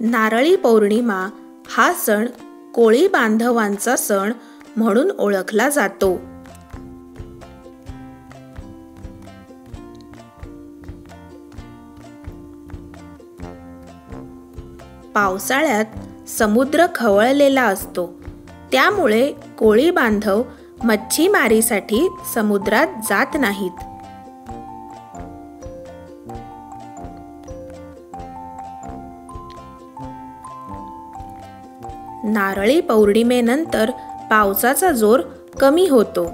नारळी पौर्णिमा हा सण कोळी बांधवांचा सण म्हणून ओळखला जातो. पावसाळ्यात समुद्र खवळलेला असतो. त्यामुळे कोळी बांधव मच्छीमारीसाठी समुद्रात जात नाहीत. नारळी पौर्णिमेनंतर पावसाचा जोर कमी होतो.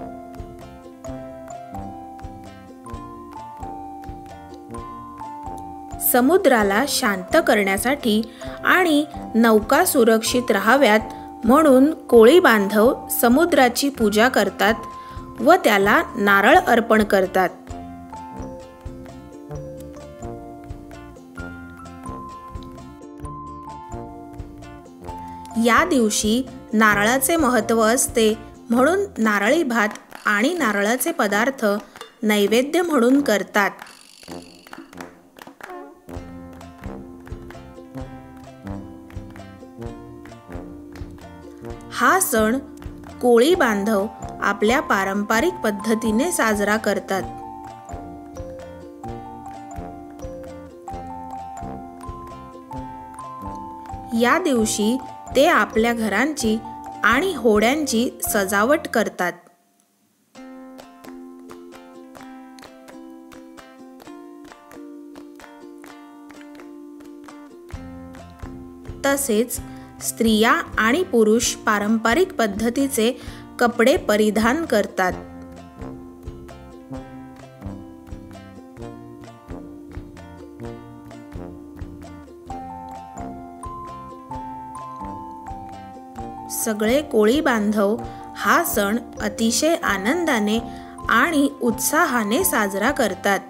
समुद्राला शांत करण्यासाठी आणि नौका सुरक्षित राहाव्यात म्हणून कोळी बांधव समुद्राची पूजा करतात व त्याला नारळ अर्पण करतात. या दिवशी नारळाचे महत्त्व असते म्हणून नारळी भात आणि नारळाचे पदार्थ नैवेद्य म्हणून करतात. हा सण कोळी बांधव आपल्या पारंपरिक पद्धतीने साजरा करतात. या दिवशी ते आपल्या घरांची आणि होड्यांची सजावट करतात. तसेच स्त्रिया आणि पुरुष पारंपरिक पद्धतीचे कपडे परिधान करतात. सगळे कोळी बांधव हा सण अतिशय आनंदाने आणि उत्साहाने साजरा करतात.